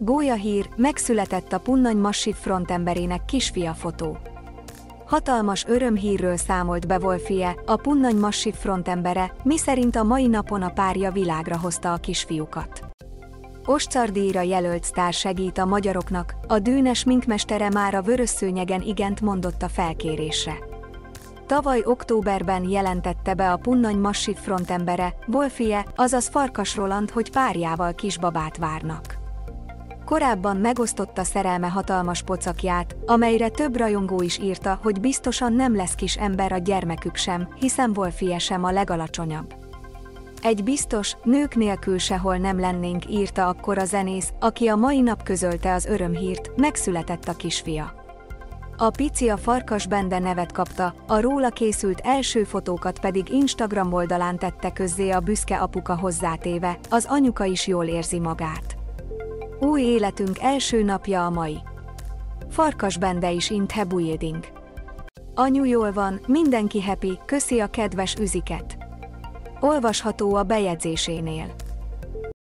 Gólyahír, megszületett a Punnany Massif frontemberének kisfia fotó. Hatalmas örömhírről számolt be Wolfie, a Punnany Massif frontembere, miszerint a mai napon a párja világra hozta a kisfiukat. Oscardíjra jelölt sztár segít a magyaroknak, a dűnes minkmestere már a vörösszőnyegen igent mondott a felkérésre. Tavaly októberben jelentette be a Punnany Massif frontembere, Wolfie, azaz Farkas Roland, hogy párjával kisbabát várnak. Korábban megosztotta szerelme hatalmas pocakját, amelyre több rajongó is írta, hogy biztosan nem lesz kis ember a gyermekük sem, hiszen Wolfie sem a legalacsonyabb. Egy biztos, nők nélkül sehol nem lennénk, írta akkor a zenész, aki a mai nap közölte az örömhírt, megszületett a kisfia. A pici a Farkas Bende nevet kapta, a róla készült első fotókat pedig Instagram oldalán tette közzé a büszke apuka hozzátéve, az anyuka is jól érzi magát. Új életünk első napja a mai. Farkas Bende is int hebujéding. Anyu jól van, mindenki happy, köszi a kedves üziket. Olvasható a bejegyzésénél.